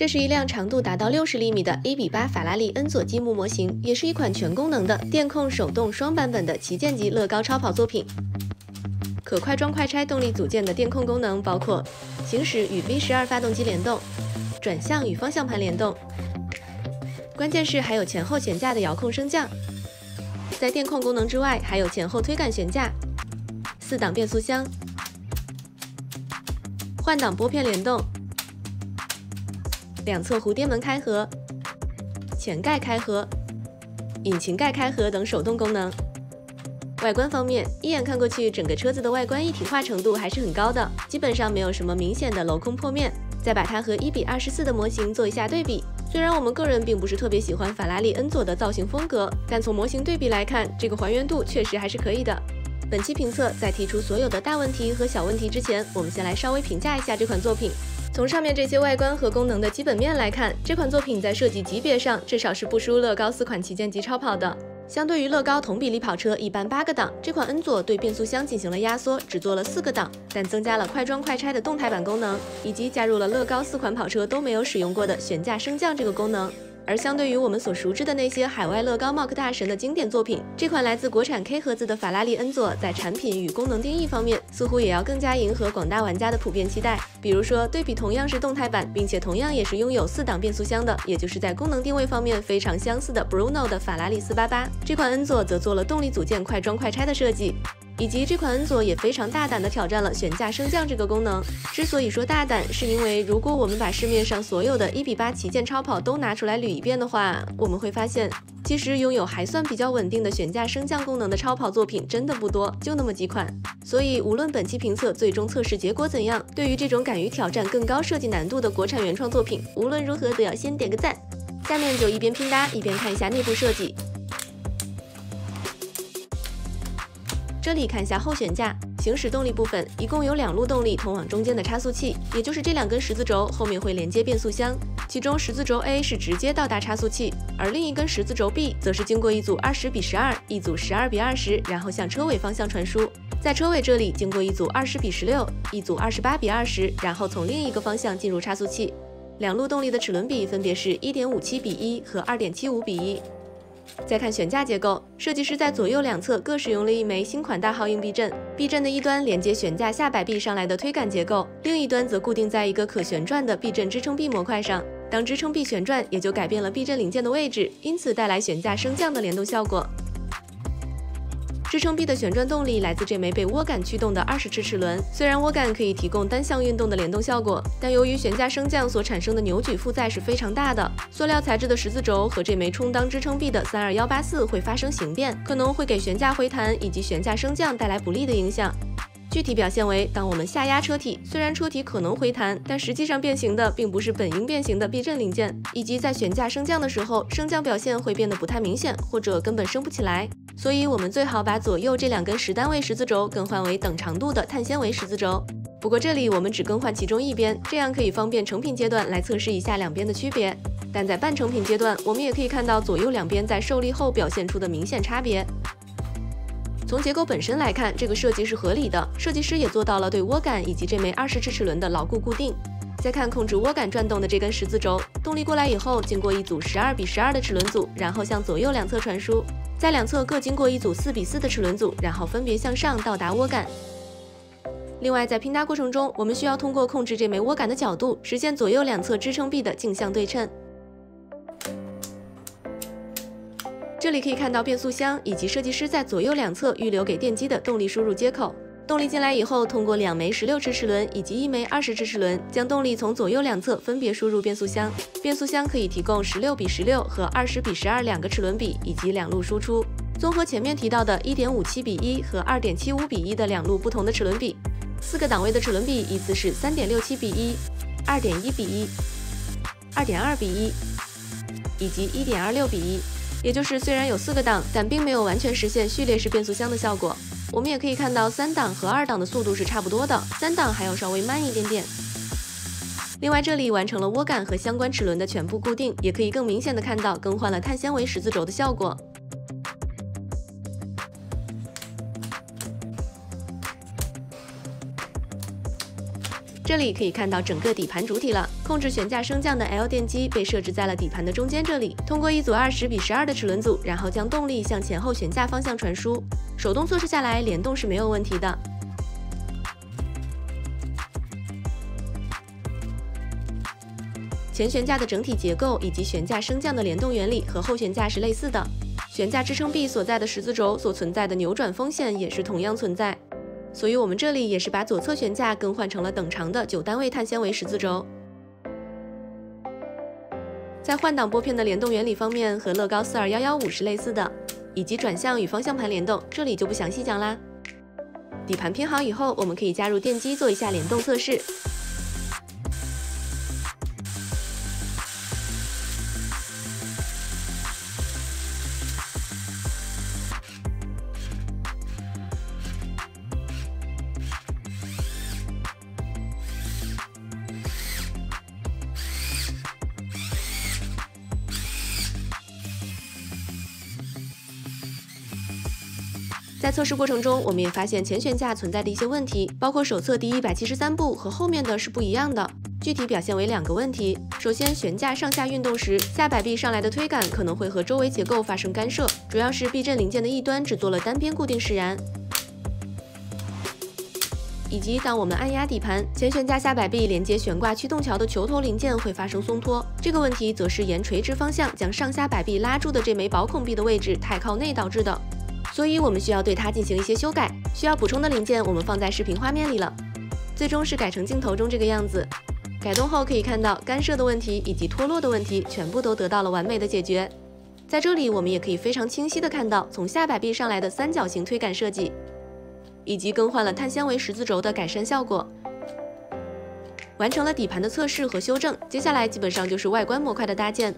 这是一辆长度达到六十厘米的 A 比八法拉利恩佐积木模型，也是一款全功能的电控手动双版本的旗舰级乐高超跑作品。可快装快拆动力组件的电控功能包括行驶与 V 十二发动机联动、转向与方向盘联动，关键是还有前后悬架的遥控升降。在电控功能之外，还有前后推杆悬架、四档变速箱、换挡拨片联动、两侧蝴蝶门开合、前盖开合、引擎盖开合等手动功能。外观方面，一眼看过去，整个车子的外观一体化程度还是很高的，基本上没有什么明显的镂空破面。再把它和一比二十四的模型做一下对比。虽然我们个人并不是特别喜欢法拉利恩佐的造型风格，但从模型对比来看，这个还原度确实还是可以的。本期评测在提出所有的大问题和小问题之前，我们先来稍微评价一下这款作品。从上面这些外观和功能的基本面来看，这款作品在设计级别上至少是不输乐高四款旗舰级超跑的。相对于乐高同比例跑车一般八个档，这款恩佐对变速箱进行了压缩，只做了四个档，但增加了快装快拆的动态版功能，以及加入了乐高四款跑车都没有使用过的悬架升降这个功能。而相对于我们所熟知的那些海外乐高茂克大神的经典作品，这款来自国产 K 盒子的法拉利恩佐在产品与功能定义方面，似乎也要更加迎合广大玩家的普遍期待。比如说，对比同样是动态版，并且同样也是拥有四档变速箱的，也就是在功能定位方面非常相似的 Bruno 的法拉利488，这款恩佐则做了动力组件快装快拆的设计。以及这款恩佐也非常大胆地挑战了悬架升降这个功能。之所以说大胆，是因为如果我们把市面上所有的一比八旗舰超跑都拿出来捋一遍的话，我们会发现，其实拥有还算比较稳定的悬架升降功能的超跑作品真的不多，就那么几款。所以无论本期评测最终测试结果怎样，对于这种敢于挑战更高设计难度的国产原创作品，无论如何都要先点个赞。下面就一边拼搭一边看一下内部设计。这里看一下后悬架，行驶动力部分一共有两路动力通往中间的差速器，也就是这两根十字轴后面会连接变速箱。其中十字轴 A 是直接到达差速器，而另一根十字轴 B 则是经过一组二十比十二，一组十二比二十，然后向车尾方向传输。在车尾这里经过一组二十比十六，一组二十八比二十，然后从另一个方向进入差速器。两路动力的齿轮比分别是一点五七比一和二点七五比一。再看悬架结构，设计师在左右两侧各使用了一枚新款大号硬避震，避震的一端连接悬架下摆臂上来的推杆结构，另一端则固定在一个可旋转的避震支撑臂模块上。当支撑臂旋转，也就改变了避震零件的位置，因此带来悬架升降的联动效果。支撑臂的旋转动力来自这枚被涡杆驱动的二十齿齿轮。虽然涡杆可以提供单向运动的联动效果，但由于悬架升降所产生的扭矩负载是非常大的，塑料材质的十字轴和这枚充当支撑臂的三二幺八四会发生形变，可能会给悬架回弹以及悬架升降带来不利的影响。具体表现为：当我们下压车体，虽然车体可能回弹，但实际上变形的并不是本应变形的避震零件，以及在悬架升降的时候，升降表现会变得不太明显，或者根本升不起来。所以，我们最好把左右这两根十单位十字轴更换为等长度的碳纤维十字轴。不过这里我们只更换其中一边，这样可以方便成品阶段来测试一下两边的区别。但在半成品阶段，我们也可以看到左右两边在受力后表现出的明显差别。从结构本身来看，这个设计是合理的，设计师也做到了对涡杆以及这枚二十齿齿轮的牢固固定。再看控制涡杆转动的这根十字轴，动力过来以后，经过一组十二比十二的齿轮组，然后向左右两侧传输。在两侧各经过一组四比四的齿轮组，然后分别向上到达蜗杆。另外，在拼搭过程中，我们需要通过控制这枚蜗杆的角度，实现左右两侧支撑臂的镜像对称。这里可以看到变速箱以及设计师在左右两侧预留给电机的动力输入接口。动力进来以后，通过两枚十六齿齿轮以及一枚二十齿齿轮，将动力从左右两侧分别输入变速箱。变速箱可以提供十六比十六和二十比十二两个齿轮比以及两路输出。综合前面提到的一点五七比一和二点七五比一的两路不同的齿轮比，四个档位的齿轮比依次是三点六七比一、二点一比一、二点二比一以及一点二六比一。也就是虽然有四个档，但并没有完全实现序列式变速箱的效果。我们也可以看到，三档和二档的速度是差不多的，三档还要稍微慢一点点。另外，这里完成了蜗杆和相关齿轮的全部固定，也可以更明显的看到更换了碳纤维十字轴的效果。这里可以看到整个底盘主体了，控制悬架升降的 L 电机被设置在了底盘的中间这里，通过一组二十比十二的齿轮组，然后将动力向前后悬架方向传输。手动测试下来，联动是没有问题的。前悬架的整体结构以及悬架升降的联动原理和后悬架是类似的，悬架支撑臂所在的十字轴所存在的扭转风险也是同样存在。所以，我们这里也是把左侧悬架更换成了等长的九单位碳纤维十字轴。在换挡拨片的联动原理方面，和乐高四二幺幺五是类似的，以及转向与方向盘联动，这里就不详细讲啦。底盘拼好以后，我们可以加入电机做一下联动测试。在测试过程中，我们也发现前悬架存在的一些问题，包括手册第一百七十三步和后面的是不一样的，具体表现为两个问题。首先，悬架上下运动时，下摆臂上来的推杆可能会和周围结构发生干涉，主要是避震零件的一端只做了单边固定释然，以及当我们按压底盘，前悬架下摆臂连接悬挂驱动桥的球头零件会发生松脱，这个问题则是沿垂直方向将上下摆臂拉住的这枚薄孔臂的位置太靠内导致的。所以我们需要对它进行一些修改，需要补充的零件我们放在视频画面里了。最终是改成镜头中这个样子。改动后可以看到干涉的问题以及脱落的问题全部都得到了完美的解决。在这里我们也可以非常清晰的看到从下摆臂上来的三角形推杆设计，以及更换了碳纤维十字轴的改善效果。完成了底盘的测试和修正，接下来基本上就是外观模块的搭建。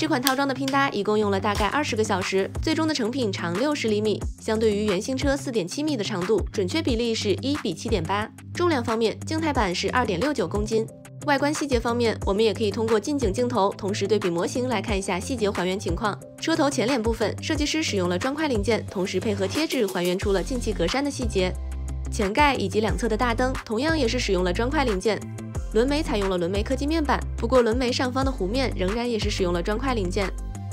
这款套装的拼搭一共用了大概二十个小时，最终的成品长六十厘米，相对于原型车四点七米的长度，准确比例是一比七点八。重量方面，静态版是二点六九公斤。外观细节方面，我们也可以通过近景镜头，同时对比模型来看一下细节还原情况。车头前脸部分，设计师使用了砖块零件，同时配合贴纸还原出了进气格栅的细节。前盖以及两侧的大灯，同样也是使用了砖块零件。轮眉采用了轮眉科技面板，不过轮眉上方的弧面仍然也是使用了砖块零件。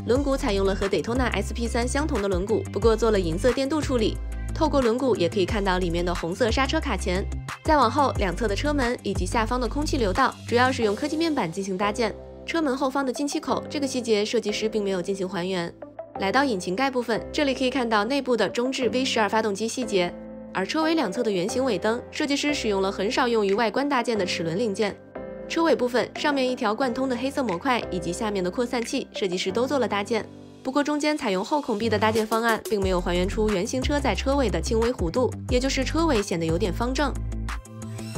轮毂采用了和 Daytona SP3 相同的轮毂，不过做了银色电镀处理。透过轮毂也可以看到里面的红色刹车卡钳。再往后，两侧的车门以及下方的空气流道，主要是用科技面板进行搭建。车门后方的进气口这个细节，设计师并没有进行还原。来到引擎盖部分，这里可以看到内部的中置 V12 发动机细节。而车尾两侧的圆形尾灯，设计师使用了很少用于外观搭建的齿轮零件。车尾部分上面一条贯通的黑色模块，以及下面的扩散器，设计师都做了搭建。不过中间采用后孔壁的搭建方案，并没有还原出原型车在车尾的轻微弧度，也就是车尾显得有点方正。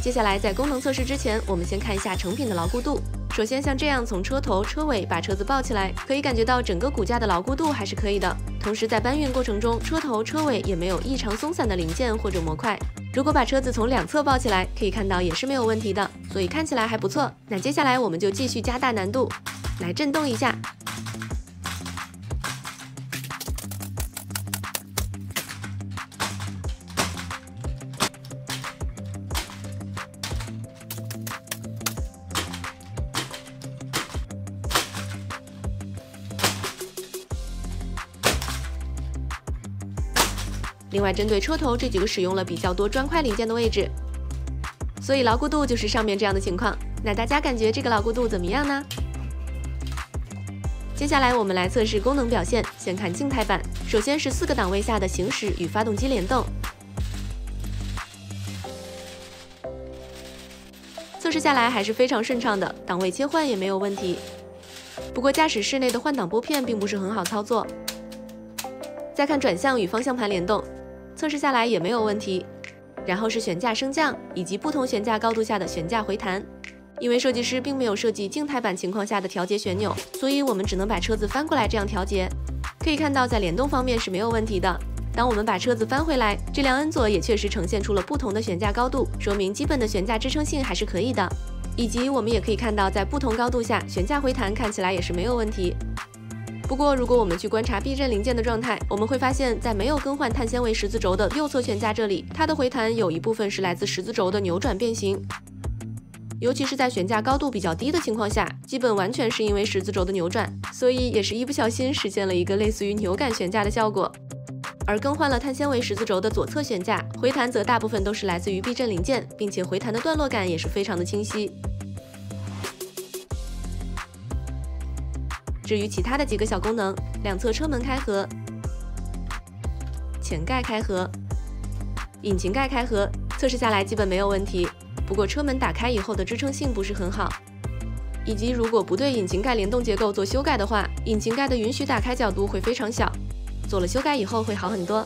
接下来在功能测试之前，我们先看一下成品的牢固度。首先，像这样从车头、车尾把车子抱起来，可以感觉到整个骨架的牢固度还是可以的。同时，在搬运过程中，车头、车尾也没有异常松散的零件或者模块。如果把车子从两侧抱起来，可以看到也是没有问题的，所以看起来还不错。那接下来我们就继续加大难度，来震动一下。另外，针对车头这几个使用了比较多砖块零件的位置，所以牢固度就是上面这样的情况。那大家感觉这个牢固度怎么样呢？接下来我们来测试功能表现，先看静态版。首先是四个档位下的行驶与发动机联动，测试下来还是非常顺畅的，档位切换也没有问题。不过驾驶室内的换挡拨片并不是很好操作。再看转向与方向盘联动。测试下来也没有问题，然后是悬架升降以及不同悬架高度下的悬架回弹。因为设计师并没有设计静态版情况下的调节旋钮，所以我们只能把车子翻过来这样调节。可以看到，在联动方面是没有问题的。当我们把车子翻回来，这辆恩佐也确实呈现出了不同的悬架高度，说明基本的悬架支撑性还是可以的。以及我们也可以看到，在不同高度下，悬架回弹看起来也是没有问题。不过，如果我们去观察避震零件的状态，我们会发现，在没有更换碳纤维十字轴的右侧悬架这里，它的回弹有一部分是来自十字轴的扭转变形。尤其是在悬架高度比较低的情况下，基本完全是因为十字轴的扭转，所以也是一不小心实现了一个类似于扭杆悬架的效果。而更换了碳纤维十字轴的左侧悬架，回弹则大部分都是来自于避震零件，并且回弹的段落感也是非常的清晰。至于其他的几个小功能，两侧车门开合、前盖开合、引擎盖开合，测试下来基本没有问题。不过车门打开以后的支撑性不是很好，以及如果不对引擎盖联动结构做修改的话，引擎盖的允许打开角度会非常小。做了修改以后会好很多。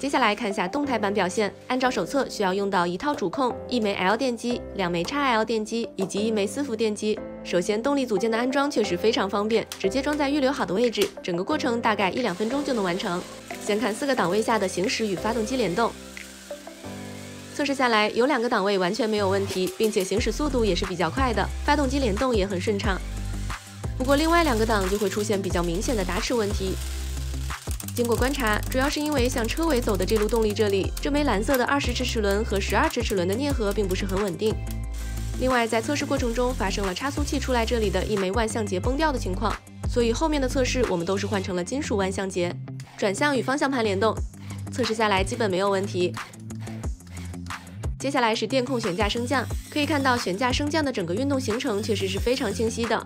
接下来看一下动态版表现，按照手册需要用到一套主控、一枚 L 电机、两枚 XL 电机以及一枚伺服电机。首先，动力组件的安装确实非常方便，直接装在预留好的位置，整个过程大概一两分钟就能完成。先看四个档位下的行驶与发动机联动。测试下来，有两个档位完全没有问题，并且行驶速度也是比较快的，发动机联动也很顺畅。不过另外两个档就会出现比较明显的打齿问题。经过观察，主要是因为向车尾走的这路动力这里，这枚蓝色的二十齿齿轮和十二齿齿轮的啮合并不是很稳定。另外，在测试过程中发生了差速器出来这里的一枚万向节崩掉的情况，所以后面的测试我们都是换成了金属万向节。转向与方向盘联动，测试下来基本没有问题。接下来是电控悬架升降，可以看到悬架升降的整个运动行程确实是非常清晰的。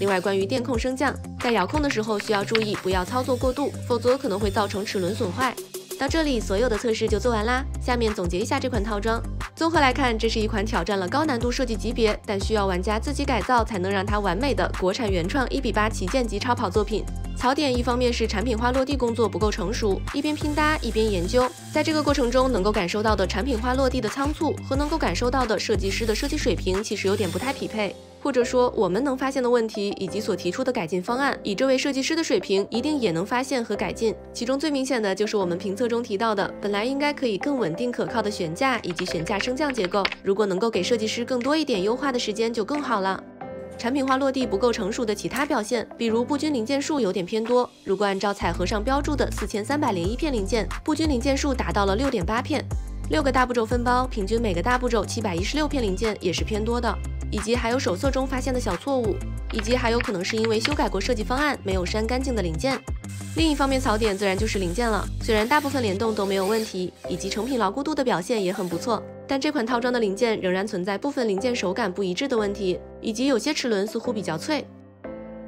另外，关于电控升降，在遥控的时候需要注意不要操作过度，否则可能会造成齿轮损坏。到这里，所有的测试就做完啦。下面总结一下这款套装。综合来看，这是一款挑战了高难度设计级别，但需要玩家自己改造才能让它完美的国产原创一比八旗舰级超跑作品。槽点一方面是产品化落地工作不够成熟，一边拼搭一边研究，在这个过程中能够感受到的产品化落地的仓促和能够感受到的设计师的设计水平其实有点不太匹配，或者说我们能发现的问题以及所提出的改进方案，以这位设计师的水平一定也能发现和改进。其中最明显的就是我们评测中提到的，本来应该可以更稳定可靠的悬架以及悬架升降结构，如果能够给设计师更多一点优化的时间就更好了。产品化落地不够成熟的其他表现，比如不均零件数有点偏多。如果按照彩盒上标注的四千三百零一片零件，不均零件数达到了六点八片。六个大步骤分包，平均每个大步骤七百一十六片零件也是偏多的。以及还有手册中发现的小错误，以及还有可能是因为修改过设计方案没有删干净的零件。另一方面，槽点自然就是零件了。虽然大部分联动都没有问题，以及成品牢固度的表现也很不错。但这款套装的零件仍然存在部分零件手感不一致的问题，以及有些齿轮似乎比较脆。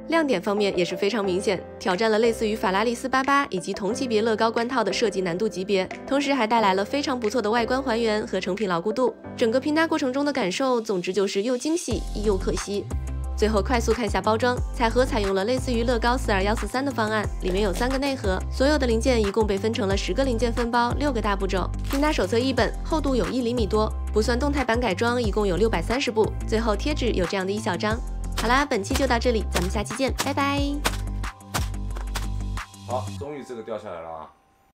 亮点方面也是非常明显，挑战了类似于法拉利488以及同级别乐高官套的设计难度级别，同时还带来了非常不错的外观还原和成品牢固度。整个拼搭过程中的感受，总之就是又惊喜又可惜。最后快速看下包装，彩盒采用了类似于乐高四二幺四三的方案，里面有三个内盒，所有的零件一共被分成了十个零件分包，六个大步骤。拼搭手册一本，厚度有一厘米多，不算动态版改装，一共有六百三十步。最后贴纸有这样的一小张。好啦，本期就到这里，咱们下期见，拜拜。好，终于这个掉下来了啊。